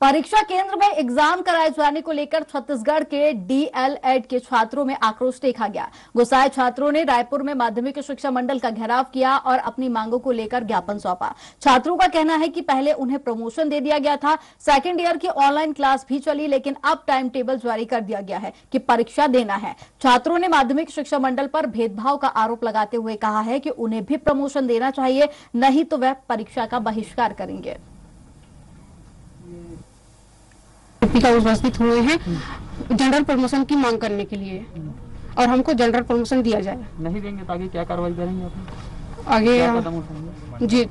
परीक्षा केंद्र में एग्ज़ाम कराए जाने को लेकर छत्तीसगढ़ के डीएलएड के छात्रों में आक्रोश देखा गया। गुस्साए छात्रों ने रायपुर में माध्यमिक शिक्षा मंडल का घेराव किया और अपनी मांगों को लेकर ज्ञापन सौंपा। छात्रों का कहना है कि पहले उन्हें प्रमोशन दे दिया गया था। सेकेंड ईयर की ऑनलाइन क्लास भी चली, लेकिन अब टाइम टेबल जारी कर दिया गया है कि परीक्षा देना है। छात्रों ने माध्यमिक शिक्षा मंडल पर भेदभाव का आरोप लगाते हुए कहा है कि उन्हें भी प्रमोशन देना चाहिए, नहीं तो वह परीक्षा का बहिष्कार करेंगे। व्यक्ति का उपस्थित हुए हैं जनरल प्रमोशन की मांग करने के लिए। और हमको जनरल प्रमोशन दिया जाए। नहीं देंगे तो आगे क्या कार्रवाई करेंगे आगे क्या कदम उठाएँगे? जी।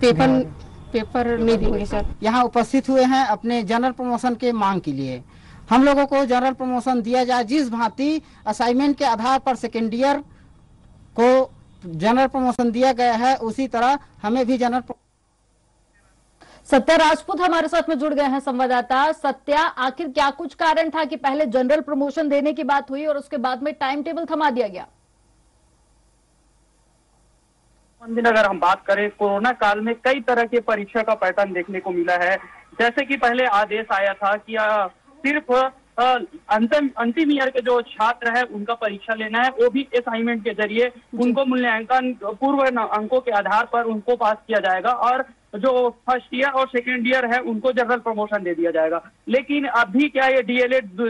पेपर पेपर नहीं देंगे सर यहाँ उपस्थित हुए हैं अपने जनरल प्रमोशन के मांग के लिए। हम लोगों को जनरल प्रमोशन दिया जाए। जिस भांति असाइनमेंट के आधार पर सेकेंड ईयर को जनरल प्रमोशन दिया गया है उसी तरह हमें भी जनरल प्र- सत्या राजपूत हमारे साथ में जुड़ गए हैं संवाददाता। सत्या आखिर क्या कुछ कारण था कि पहले जनरल प्रमोशन देने की बात हुई और उसके बाद में टाइम टेबल थमा दिया गया? दिन अगर हम बात करें कोरोना काल में कई तरह के परीक्षा का पैटर्न देखने को मिला है। जैसे कि पहले आदेश आया था कि आ, सिर्फ़ अंतिम अंतिम ईयर के जो छात्र है उनका परीक्षा लेना है। वो भी असाइनमेंट के ज़रिए उनको मूल्यांकन पूर्व अंकों के आधार पर उनको पास किया जाएगा। और जो फ़र्स्ट ईयर और सेकेंड ईयर है, उनको जनरल प्रमोशन दे दिया जाएगा। लेकिन अभी क्या ये डीएलएड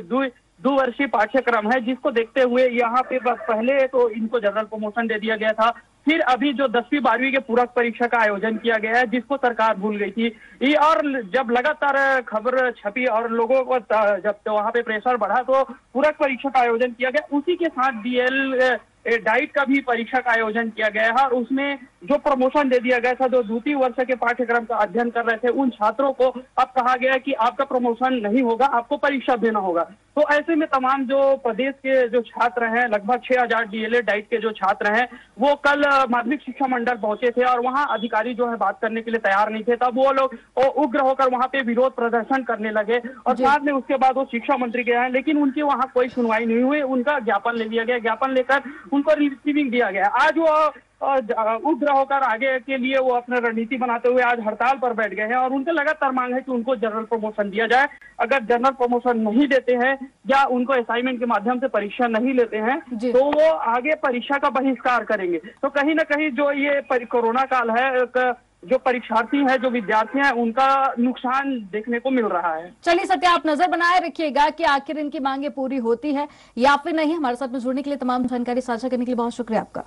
वर्षीय पाठ्यक्रम है, जिसको देखते हुए यहाँ पे पहले तो इनको जनरल प्रमोशन दे दिया गया था। फिर अभी जो दसवीं, बारहवीं के पूरक परीक्षा का आयोजन किया गया है, जिसको सरकार भूल गई थी। ये और जब लगातार खबर छपी और लोगों को जब तो वहाँ पे प्रेशर बढ़ा तो पूरक परीक्षा का आयोजन किया गया। उसी के साथ डीएल डाइट का भी परीक्षा का आयोजन किया गया है और उसमें जो प्रमोशन दे दिया गया था, जो द्वितीय वर्ष के पाठ्यक्रम का अध्ययन कर रहे थे, उन छात्रों को अब कहा गया कि आपका प्रमोशन नहीं होगा, आपको परीक्षा देना होगा। तो ऐसे में तमाम जो प्रदेश के जो छात्र हैं लगभग छह हज़ार डीएलए डाइट के जो छात्र हैं वो कल माध्यमिक शिक्षा मंडल पहुँचे थे और वहाँ अधिकारी जो है बात करने के लिए तैयार नहीं थे। तब वो लोग उग्र होकर वहाँ पे विरोध प्रदर्शन करने लगे और साथ में उसके बाद वो शिक्षा मंत्री गए हैं लेकिन उनकी वहाँ कोई सुनवाई नहीं हुई। उनका ज्ञापन ले लिया गया। ज्ञापन लेकर उनको रिसीविंग दिया गया। आज वो उग्र होकर आगे के लिए वो अपना रणनीति बनाते हुए आज हड़ताल पर बैठ गए हैं और उनसे लगातार मांग है कि उनको जनरल प्रमोशन दिया जाए। अगर जनरल प्रमोशन नहीं देते हैं या उनको असाइनमेंट के माध्यम से परीक्षा नहीं लेते हैं तो वो आगे परीक्षा का बहिष्कार करेंगे। तो कहीं ना कहीं जो ये कोरोना काल है एक, जो परीक्षार्थी है जो विद्यार्थी हैं उनका नुकसान देखने को मिल रहा है। चलिए सत्या आप नज़र बनाए रखिएगा कि आखिर इनकी मांगे पूरी होती है या फिर नहीं। हमारे साथ में जुड़ने के लिए तमाम जानकारी साझा करने के लिए बहुत शुक्रिया आपका।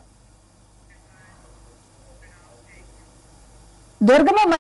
दुर्ग में